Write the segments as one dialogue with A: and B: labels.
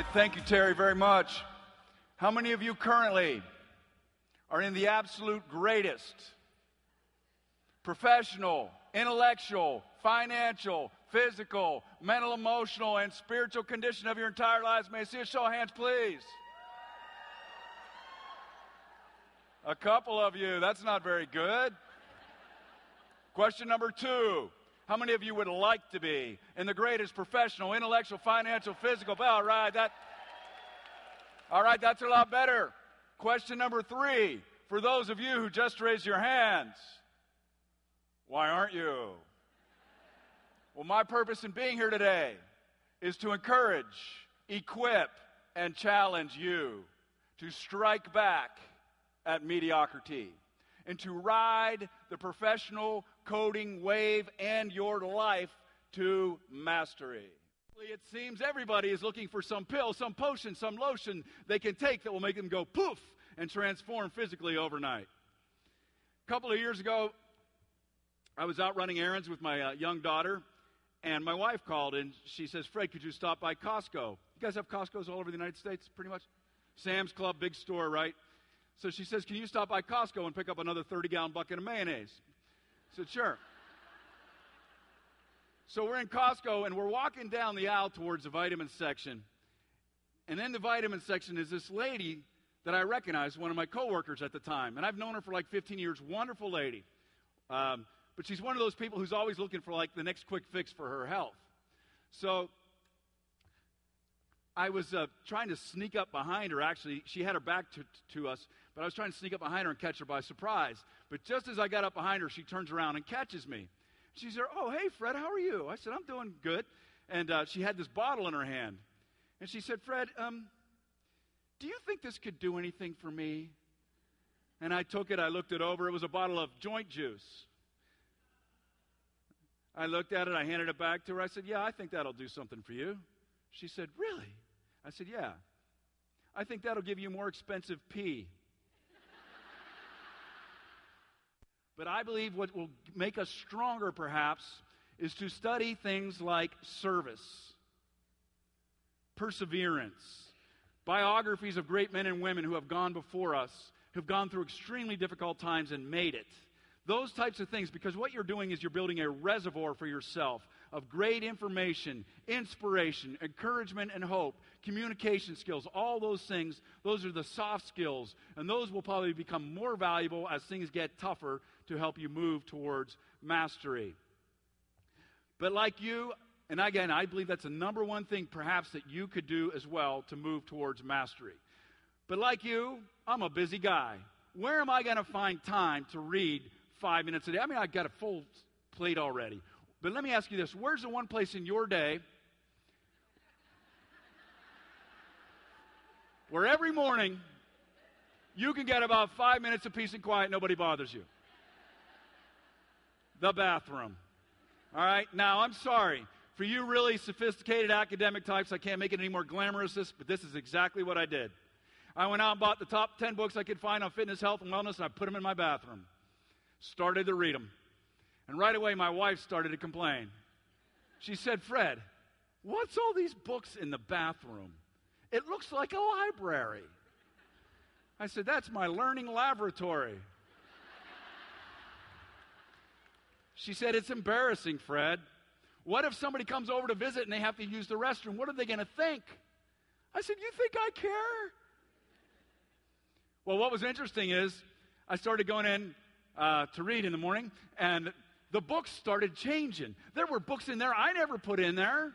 A: right. Thank you, Terry, very much. How many of you currently are in the absolute greatest professional, intellectual, financial, physical, mental, emotional, and spiritual condition of your entire lives? May I see a show of hands, please? A couple of you. That's not very good. Question number two. How many of you would like to be in the greatest professional, intellectual, financial, physical? All right, that. All right, that's a lot better. Question number three. For those of you who just raised your hands, why aren't you? Well, my purpose in being here today is to encourage, equip, and challenge you to strike back at mediocrity and to ride the professional coding wave and your life to mastery. It seems everybody is looking for some pill, some potion, some lotion they can take that will make them go poof and transform physically overnight. A couple of years ago, I was out running errands with my uh, young daughter, and my wife called and she says, Fred, could you stop by Costco? You guys have Costco's all over the United States, pretty much? Sam's Club, big store, right? So she says, Can you stop by Costco and pick up another 30 gallon bucket of mayonnaise? I said, Sure. So we're in Costco and we're walking down the aisle towards the vitamin section. And in the vitamin section is this lady that I recognize, one of my coworkers at the time. And I've known her for like 15 years. Wonderful lady. Um, but she's one of those people who's always looking for like the next quick fix for her health. So I was uh, trying to sneak up behind her. Actually, she had her back to, to us, but I was trying to sneak up behind her and catch her by surprise. But just as I got up behind her, she turns around and catches me. She said, Oh, hey, Fred, how are you? I said, I'm doing good. And uh, she had this bottle in her hand. And she said, Fred, um, do you think this could do anything for me? And I took it, I looked it over. It was a bottle of joint juice. I looked at it, I handed it back to her. I said, Yeah, I think that'll do something for you. She said, Really? I said, Yeah. I think that'll give you more expensive pee. but I believe what will make us stronger, perhaps, is to study things like service, perseverance, biographies of great men and women who have gone before us, who've gone through extremely difficult times and made it. Those types of things, because what you're doing is you're building a reservoir for yourself of great information, inspiration, encouragement, and hope, communication skills, all those things, those are the soft skills. And those will probably become more valuable as things get tougher to help you move towards mastery. But like you, and again, I believe that's the number one thing perhaps that you could do as well to move towards mastery. But like you, I'm a busy guy. Where am I going to find time to read five minutes a day? I mean, I've got a full plate already. But let me ask you this where's the one place in your day where every morning you can get about five minutes of peace and quiet, nobody bothers you? The bathroom. All right? Now, I'm sorry. For you really sophisticated academic types, I can't make it any more glamorous, this, but this is exactly what I did. I went out and bought the top 10 books I could find on fitness, health, and wellness, and I put them in my bathroom. Started to read them. And right away, my wife started to complain. She said, Fred, what's all these books in the bathroom? It looks like a library. I said, That's my learning laboratory. She said, It's embarrassing, Fred. What if somebody comes over to visit and they have to use the restroom? What are they going to think? I said, You think I care? Well, what was interesting is I started going in uh, to read in the morning, and the books started changing. There were books in there I never put in there.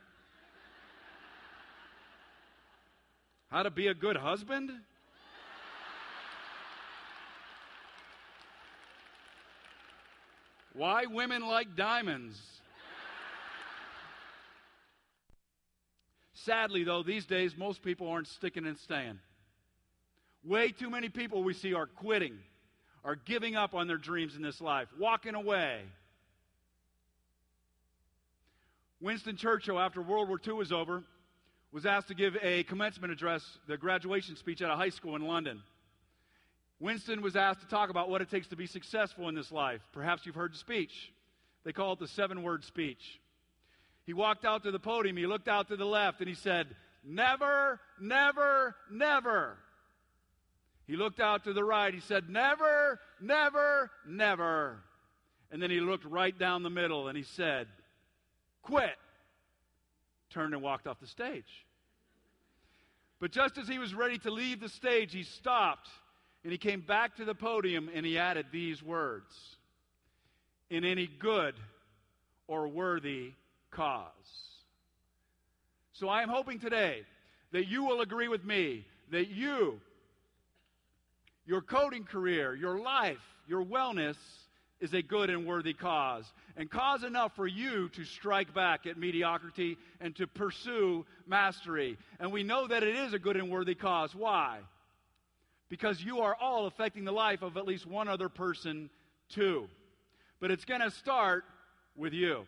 A: How to be a good husband? Why women like diamonds? Sadly, though, these days most people aren't sticking and staying. Way too many people we see are quitting, are giving up on their dreams in this life, walking away. Winston Churchill, after World War II was over, was asked to give a commencement address, the graduation speech at a high school in London. Winston was asked to talk about what it takes to be successful in this life. Perhaps you've heard the speech. They call it the seven word speech. He walked out to the podium, he looked out to the left, and he said, Never, never, never. He looked out to the right. He said, Never, never, never. And then he looked right down the middle and he said, Quit. Turned and walked off the stage. But just as he was ready to leave the stage, he stopped and he came back to the podium and he added these words In any good or worthy cause. So I am hoping today that you will agree with me that you, your coding career, your life, your wellness is a good and worthy cause, and cause enough for you to strike back at mediocrity and to pursue mastery. And we know that it is a good and worthy cause. Why? Because you are all affecting the life of at least one other person, too. But it's going to start with you.